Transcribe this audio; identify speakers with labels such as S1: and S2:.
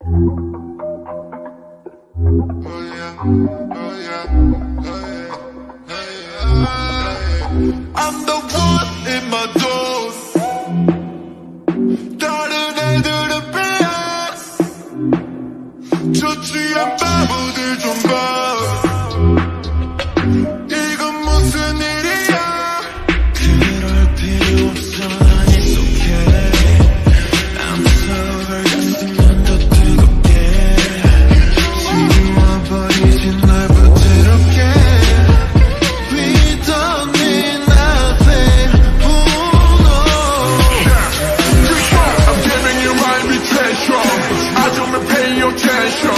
S1: I'm the one in my dose. Darling, I do the best. your treasure.